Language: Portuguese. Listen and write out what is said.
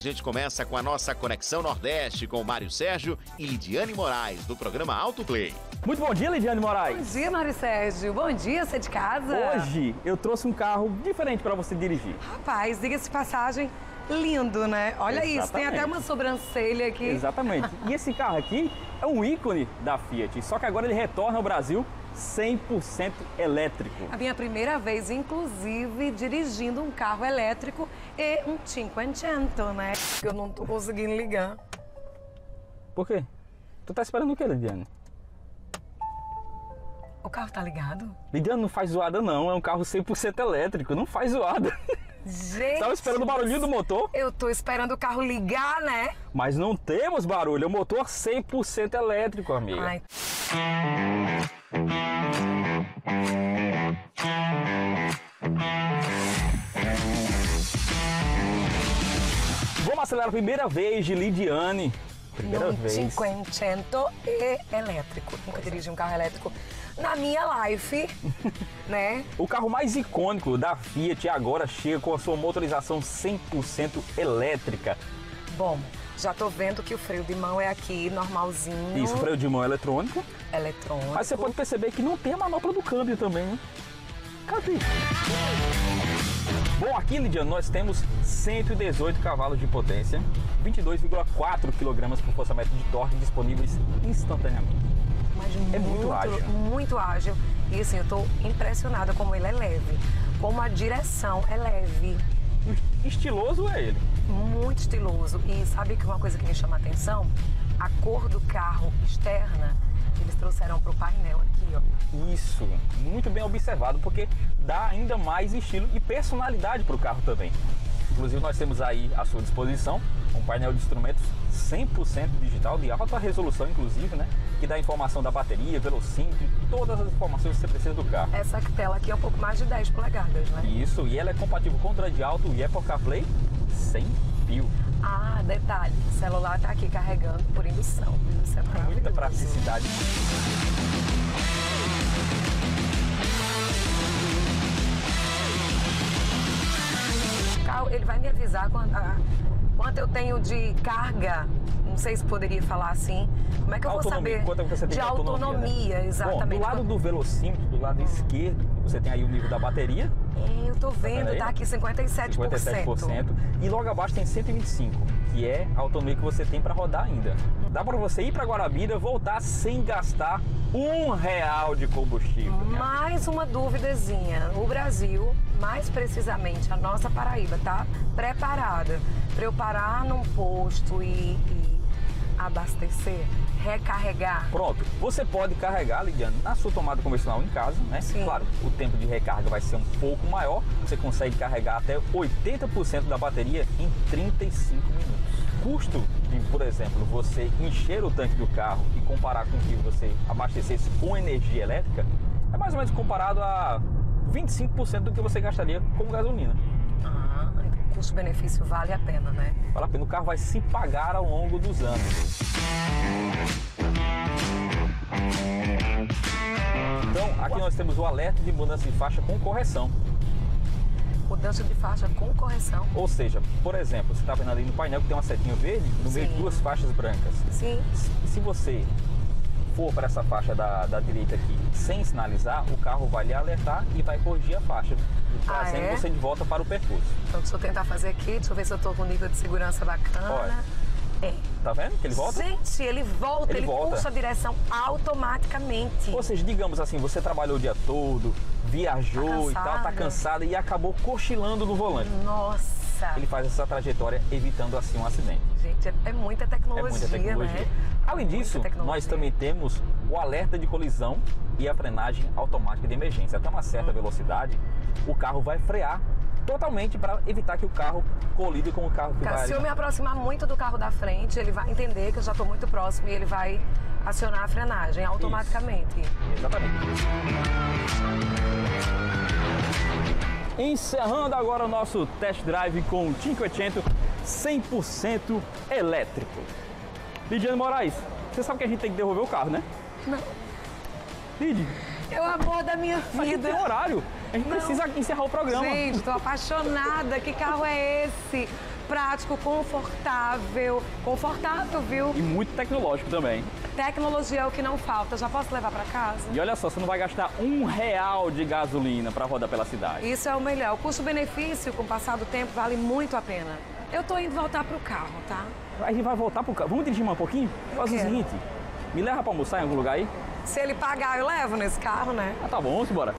A gente começa com a nossa Conexão Nordeste com Mário Sérgio e Lidiane Moraes, do programa Auto Play. Muito bom dia, Lidiane Bom Moraes. dia, Mário Sérgio. Bom dia, você é de casa? Hoje eu trouxe um carro diferente para você dirigir. Rapaz, diga-se de passagem, lindo, né? Olha isso, tem até Exatamente. uma sobrancelha aqui. Exatamente. E esse carro aqui é um ícone da Fiat, só que agora ele retorna ao Brasil 100% elétrico. A minha primeira vez, inclusive, dirigindo um carro elétrico e um Cinquecento, né? Que eu não tô conseguindo ligar. Por quê? Tu tá esperando o quê, Lidiane? O carro tá ligado? Lidiane não faz zoada não, é um carro 100% elétrico, não faz zoada. Gente... Tava esperando o barulhinho do motor, Eu tô esperando o carro ligar, né? mas não temos barulho, é um motor 100% elétrico, amiga. Ai, Vamos acelerar a primeira vez de Lidiane. Primeira um vez. Cinquecento e elétrico. Nunca dirigi um carro elétrico na minha life, né? O carro mais icônico da Fiat agora chega com a sua motorização 100% elétrica. Bom, já tô vendo que o freio de mão é aqui, normalzinho. Isso, freio de mão eletrônico. Eletrônico. Mas você pode perceber que não tem a manopla do câmbio também, né? Cadê? Bom, aqui, Lidiane, nós temos 118 cavalos de potência, 22,4 kg por força-metro de torque disponíveis instantaneamente. Mas É muito ágil. Muito ágil. E assim, eu tô impressionada como ele é leve. Como a direção é leve. Estiloso é ele. Muito estiloso. E sabe que uma coisa que me chama a atenção? A cor do carro externa, eles trouxeram pro painel aqui, ó. Isso, muito bem observado, porque dá ainda mais estilo e personalidade para o carro também. Inclusive, nós temos aí à sua disposição um painel de instrumentos 100% digital, de alta resolução, inclusive, né? Que dá informação da bateria, velocímetro, todas as informações que você precisa do carro. Essa tela aqui é um pouco mais de 10 polegadas, né? Isso, e ela é compatível com o Android Auto e Apple CarPlay sem fio. Ah, detalhe, o celular tá aqui carregando por indução. Isso é maravilhoso. Muita praticidade. O carro, ele vai me avisar quando, ah, quanto eu tenho de carga. Não sei se poderia falar assim. Como é que eu vou Autonomia, saber? quanto você tem de autonomia, autonomia, né? exatamente. Bom, do lado do velocímetro, do lado esquerdo, você tem aí o nível da bateria, eu tô vendo, vendo tá aqui 57%. 57%. E logo abaixo tem 125, que é a autonomia que você tem para rodar ainda. Dá para você ir para Guarabira, voltar sem gastar um real de combustível. Mais uma duvidazinha. O Brasil, mais precisamente a nossa Paraíba, tá preparada para eu parar num posto e, e abastecer, recarregar? Pronto, você pode carregar, Lidiane, na sua tomada convencional em casa, né? Sim. Claro, o tempo de recarga vai ser um pouco maior, você consegue carregar até 80% da bateria em 35 minutos. Custo de, por exemplo, você encher o tanque do carro e comparar com que você abastecesse com energia elétrica, é mais ou menos comparado a 25% do que você gastaria com gasolina. Ah, então custo-benefício vale a pena, né? Vale a pena, o carro vai se pagar ao longo dos anos. Então, aqui nós temos o alerta de mudança de faixa com correção. Mudança de faixa com correção. Ou seja, por exemplo, você está vendo ali no painel que tem uma setinha verde, no meio Sim. de duas faixas brancas. Sim. Se você for para essa faixa da, da direita aqui sem sinalizar, o carro vai lhe alertar e vai corrigir a faixa, Ah, trazendo é? você de volta para o percurso. Então, deixa eu tentar fazer aqui, deixa eu ver se eu tô com nível de segurança bacana. Olha. É. Tá vendo que ele volta? Gente, ele volta, Ele ele, volta. puxa a direção automaticamente. Ou seja, digamos assim, você trabalhou o dia todo, viajou Tá e tal, tá cansada e acabou cochilando no volante. Nossa! Ele faz essa trajetória evitando assim um acidente. Gente, é, é muita É tecnologia, muita tecnologia. né? Além disso, tecnologia. nós também temos o alerta de colisão e a frenagem automática de emergência. Até uma certa velocidade, o carro vai frear totalmente para evitar que o carro colida com o carro que Cara, vai se eu me aproximar muito do carro da frente, ele vai entender que eu já estou muito próximo e ele vai acionar a frenagem automaticamente. Exatamente. Encerrando agora o nosso test drive com o 500 100% elétrico. Lidiane Moraes, você sabe que a gente tem que devolver o carro, né? Não. Lid, É o amor da minha a gente tem vida. horário. A gente Não. precisa encerrar o programa. Gente, tô apaixonada. Que carro é esse? Prático, confortável. Confortável, viu? E muito tecnológico também. Tecnologia é o que não falta. Já posso levar para casa? E olha só, você não vai gastar um real de gasolina para rodar pela cidade. Isso é o melhor. O custo-benefício, com o passar do tempo, vale muito a pena. Eu tô indo voltar pro carro, tá? A gente vai voltar pro carro. Vamos dirigir mais um pouquinho? Faz o seguinte, me leva para almoçar em algum lugar aí? Se ele pagar, eu levo nesse carro, né? Ah, tá bom, vamos embora.